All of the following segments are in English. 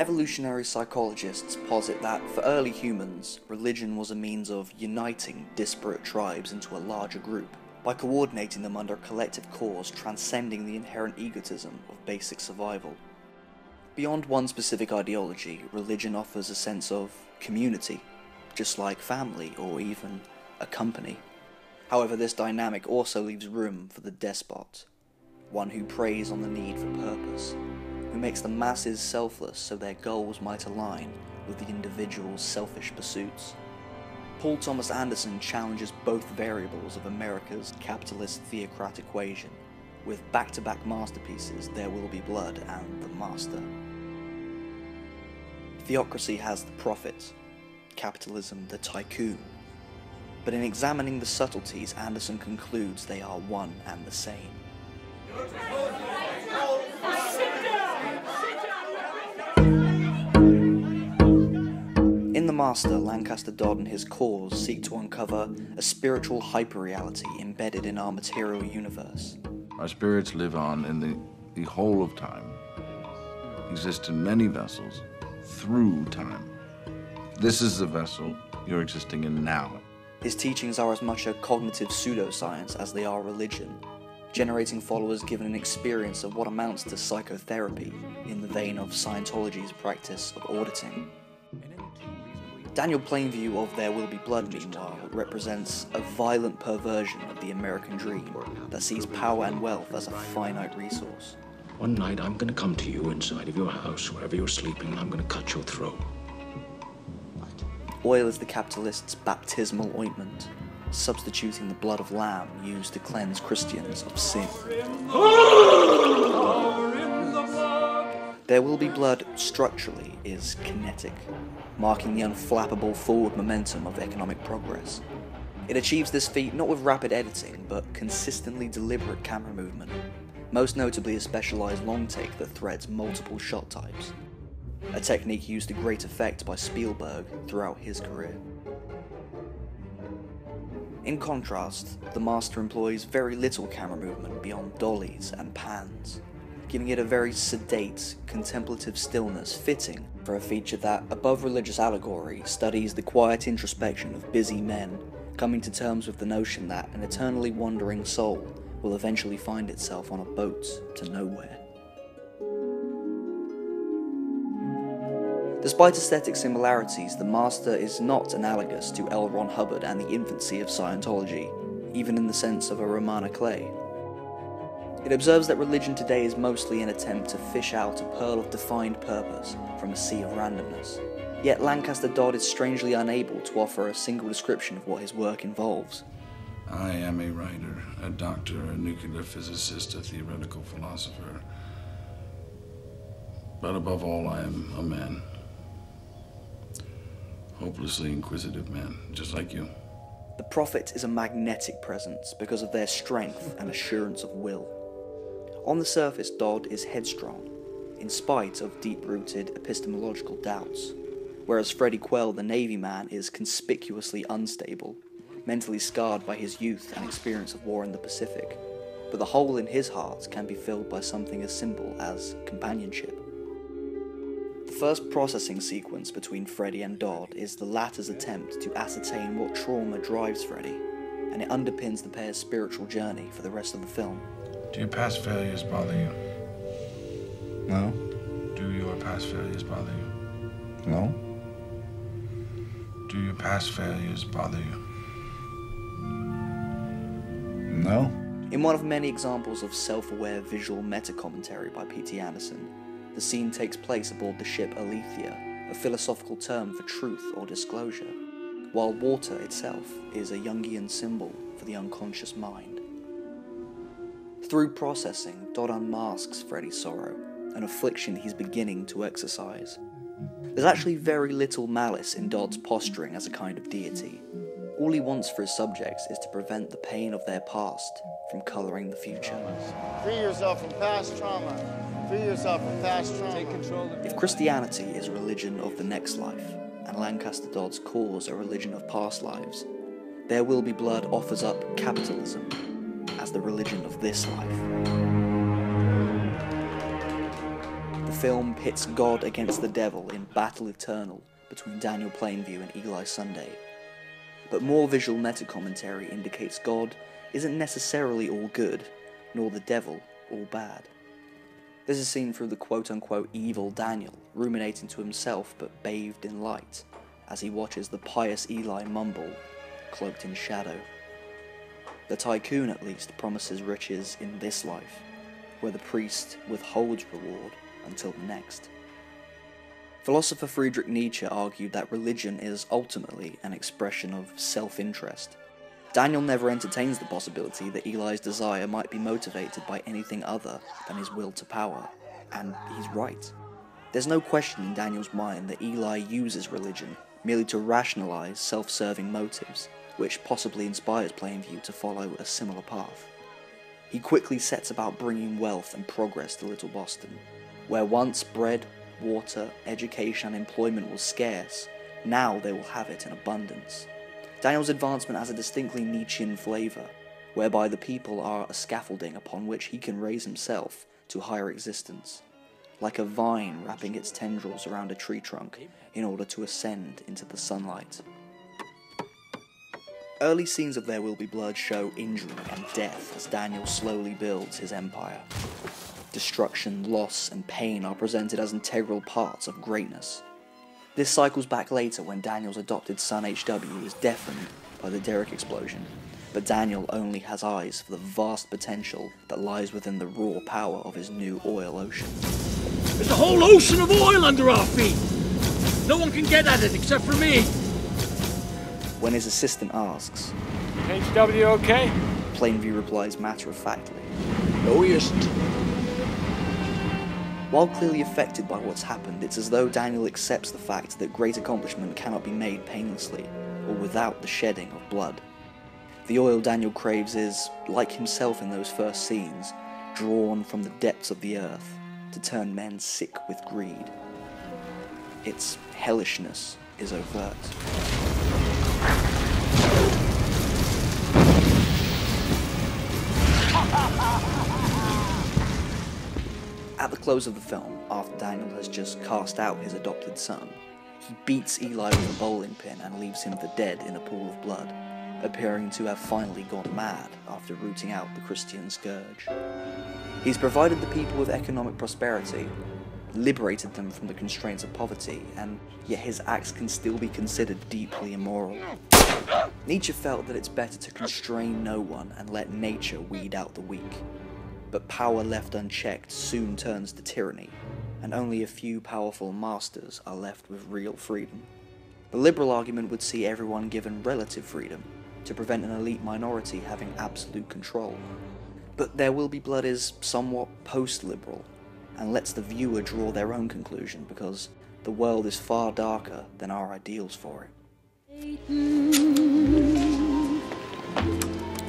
Evolutionary psychologists posit that for early humans, religion was a means of uniting disparate tribes into a larger group by coordinating them under a collective cause transcending the inherent egotism of basic survival. Beyond one specific ideology, religion offers a sense of community, just like family or even a company. However, this dynamic also leaves room for the despot, one who preys on the need for purpose, makes the masses selfless so their goals might align with the individual's selfish pursuits. Paul Thomas Anderson challenges both variables of America's capitalist theocrat equation, with back to back masterpieces There Will Be Blood and The Master. Theocracy has the prophet, capitalism the tycoon. But in examining the subtleties, Anderson concludes they are one and the same. Master, Lancaster Dodd and his cause seek to uncover a spiritual hyperreality embedded in our material universe. Our spirits live on in the, the whole of time, exist in many vessels through time. This is the vessel you're existing in now. His teachings are as much a cognitive pseudoscience as they are religion, generating followers given an experience of what amounts to psychotherapy in the vein of Scientology's practice of auditing. Daniel Plainview of There Will Be Blood, meanwhile, represents a violent perversion of the American dream that sees power and wealth as a finite resource. One night I'm gonna come to you inside of your house, wherever you're sleeping, and I'm gonna cut your throat. Oil is the capitalist's baptismal ointment, substituting the blood of lamb used to cleanse Christians of sin. There Will Be Blood structurally is kinetic, marking the unflappable forward momentum of economic progress. It achieves this feat not with rapid editing, but consistently deliberate camera movement, most notably a specialized long take that threads multiple shot types, a technique used to great effect by Spielberg throughout his career. In contrast, the Master employs very little camera movement beyond dollies and pans, giving it a very sedate, contemplative stillness fitting for a feature that, above religious allegory, studies the quiet introspection of busy men coming to terms with the notion that an eternally wandering soul will eventually find itself on a boat to nowhere. Despite aesthetic similarities, the Master is not analogous to L. Ron Hubbard and the infancy of Scientology, even in the sense of a roman à clef. It observes that religion today is mostly an attempt to fish out a pearl of defined purpose from a sea of randomness. Yet Lancaster Dodd is strangely unable to offer a single description of what his work involves. I am a writer, a doctor, a nuclear physicist, a theoretical philosopher. But above all, I am a man hopelessly inquisitive man, just like you. The prophet is a magnetic presence because of their strength and assurance of will. On the surface, Dodd is headstrong, in spite of deep rooted epistemological doubts, whereas Freddie Quell, the Navy man, is conspicuously unstable, mentally scarred by his youth and experience of war in the Pacific. But the hole in his heart can be filled by something as simple as companionship. The first processing sequence between Freddie and Dodd is the latter's attempt to ascertain what trauma drives Freddie, and it underpins the pair's spiritual journey for the rest of the film. Do your past failures bother you? No. Do your past failures bother you? No. Do your past failures bother you? No. In one of many examples of self aware visual meta commentary by P.T. Anderson, the scene takes place aboard the ship Aletheia, a philosophical term for truth or disclosure, while water itself is a Jungian symbol for the unconscious mind. Through processing, Dodd unmasks Freddie's sorrow, an affliction he's beginning to exercise. There's actually very little malice in Dodd's posturing as a kind of deity. All he wants for his subjects is to prevent the pain of their past from colouring the future. Free yourself from past trauma. Free yourself from past trauma. Take control of If Christianity is a religion of the next life, and Lancaster Dodd's cause a religion of past lives, There Will Be Blood offers up capitalism as the religion of this life. The film pits God against the devil in battle eternal between Daniel Plainview and Eli Sunday. But more visual meta commentary indicates God isn't necessarily all good, nor the devil all bad. This is seen through the quote unquote evil Daniel, ruminating to himself but bathed in light, as he watches the pious Eli mumble, cloaked in shadow. The tycoon, at least, promises riches in this life, where the priest withholds reward until the next. Philosopher Friedrich Nietzsche argued that religion is ultimately an expression of self interest. Daniel never entertains the possibility that Eli's desire might be motivated by anything other than his will to power, and he's right. There's no question in Daniel's mind that Eli uses religion merely to rationalize self serving motives, which possibly inspires Plainview to follow a similar path. He quickly sets about bringing wealth and progress to Little Boston, where once bread, water, education, and employment was scarce, now they will have it in abundance. Daniel's advancement has a distinctly Nietzschean flavour, whereby the people are a scaffolding upon which he can raise himself to higher existence, like a vine wrapping its tendrils around a tree trunk in order to ascend into the sunlight. Early scenes of There Will Be Blood show injury and death as Daniel slowly builds his empire. Destruction, loss, and pain are presented as integral parts of greatness. This cycles back later when Daniel's adopted son HW is deafened by the Derrick explosion, but Daniel only has eyes for the vast potential that lies within the raw power of his new oil ocean. There's a whole ocean of oil under our feet. No one can get at it except for me. When his assistant asks, HW okay? Plainview replies matter of factly, No, he isn't. While clearly affected by what's happened, it's as though Daniel accepts the fact that great accomplishment cannot be made painlessly or without the shedding of blood. The oil Daniel craves is, like himself in those first scenes, drawn from the depths of the earth to turn men sick with greed. Its hellishness is overt. At the close of the film, after Daniel has just cast out his adopted son, he beats Eli with a bowling pin and leaves him for dead in a pool of blood, appearing to have finally gone mad after rooting out the Christian scourge. He's provided the people with economic prosperity, liberated them from the constraints of poverty, and yet his acts can still be considered deeply immoral. Nietzsche felt that it's better to constrain no one and let nature weed out the weak. But power left unchecked soon turns to tyranny, and only a few powerful masters are left with real freedom. The liberal argument would see everyone given relative freedom to prevent an elite minority having absolute control. But There Will Be Blood is somewhat post liberal and lets the viewer draw their own conclusion because the world is far darker than our ideals for it.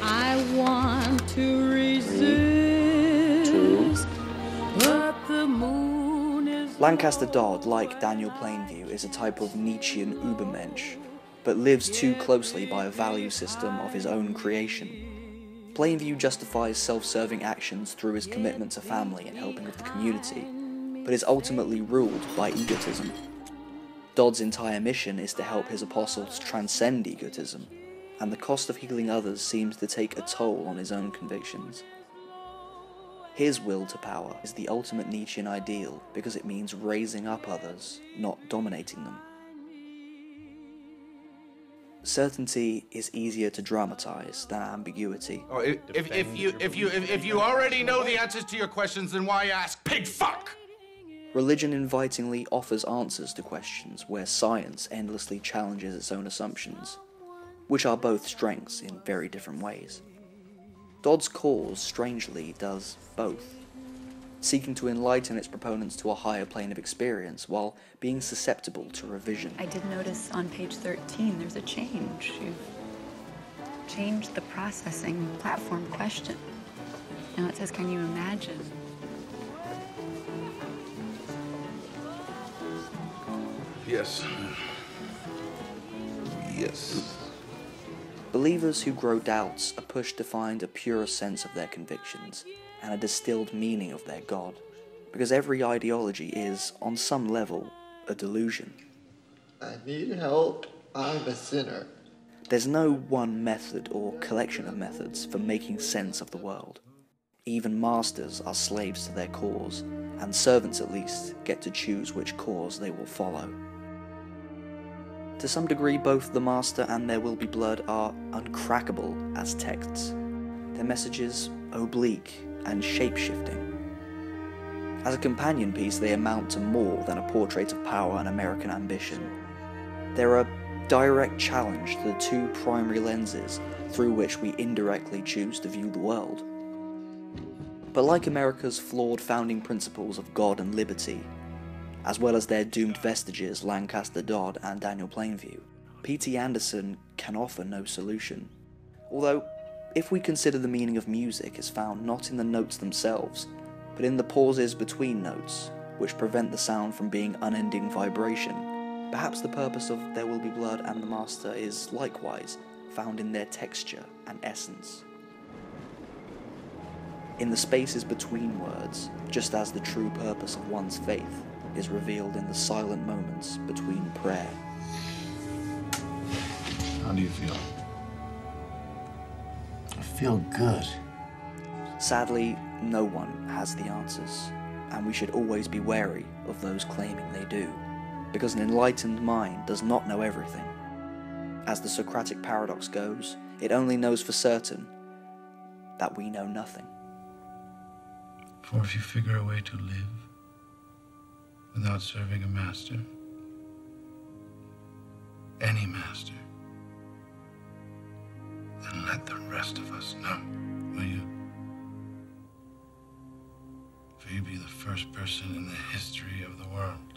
I want to resist, but the moon is Lancaster Dodd, like Daniel Plainview, is a type of Nietzschean Ubermensch, but lives too closely by a value system of his own creation. Plainview justifies self serving actions through his commitment to family and helping of the community, but is ultimately ruled by egotism. Dodd's entire mission is to help his apostles transcend egotism, and the cost of healing others seems to take a toll on his own convictions. His will to power is the ultimate Nietzschean ideal because it means raising up others, not dominating them. Certainty is easier to dramatize than ambiguity. Oh, if, if, if you if you if, if you already know the answers to your questions, then why ask? Pig fuck! Religion invitingly offers answers to questions where science endlessly challenges its own assumptions, which are both strengths in very different ways. Dodd's cause, strangely, does both, seeking to enlighten its proponents to a higher plane of experience while being susceptible to revision. I did notice on page 13 there's a change. You've changed the processing platform question. Now it says, Can you imagine? Yes. Yes. Believers who grow doubts are pushed to find a purer sense of their convictions and a distilled meaning of their God, because every ideology is, on some level, a delusion. I need help. I'm a sinner. There's no one method or collection of methods for making sense of the world. Even masters are slaves to their cause, and servants at least get to choose which cause they will follow. To some degree, both the Master and There Will Be Blood are uncrackable as texts, their messages oblique and shape-shifting. As a companion piece, they amount to more than a portrait of power and American ambition. They're a direct challenge to the two primary lenses through which we indirectly choose to view the world. But like America's flawed founding principles of God and liberty, as well as their doomed vestiges Lancaster Dodd and Daniel Plainview, P.T. Anderson can offer no solution. Although, if we consider the meaning of music is found not in the notes themselves, but in the pauses between notes, which prevent the sound from being unending vibration, perhaps the purpose of There Will Be Blood and the Master is likewise found in their texture and essence. In the spaces between words, just as the true purpose of one's faith is revealed in the silent moments between prayer. How do you feel? I feel good. Sadly, no one has the answers, and we should always be wary of those claiming they do, because an enlightened mind does not know everything. As the Socratic paradox goes, it only knows for certain that we know nothing. For if you figure a way to live without serving a master, any master, then let the rest of us know, will you? For you be the first person in the history of the world